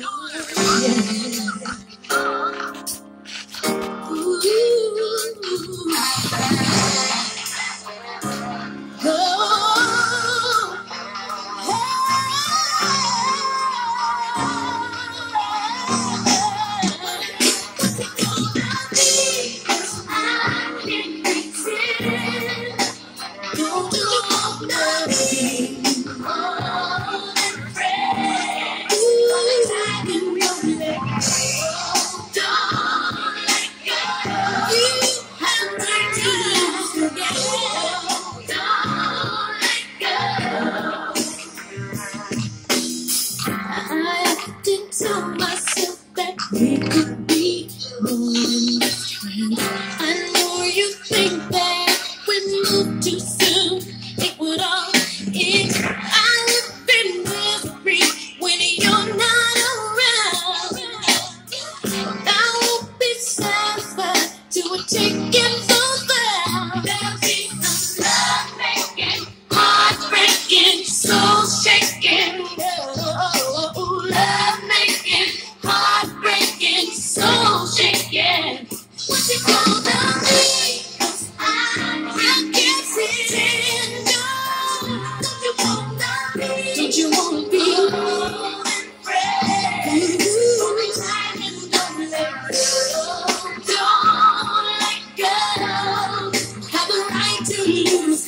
God. tell myself that we could be more than friends. I know you think that we moved too soon. It would all end. I live in misery when you're not around. I won't be satisfied till we're taken.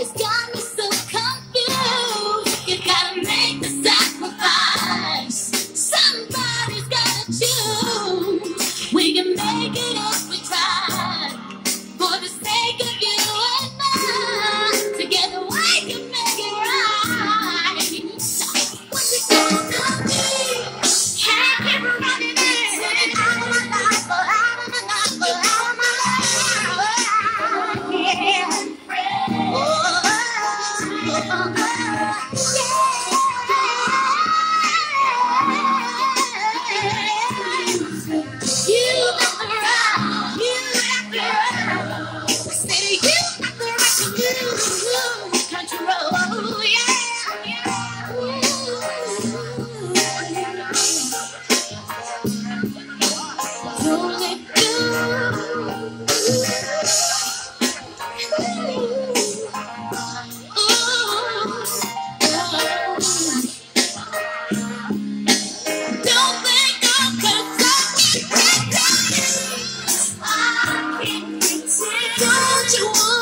It's gone. 借我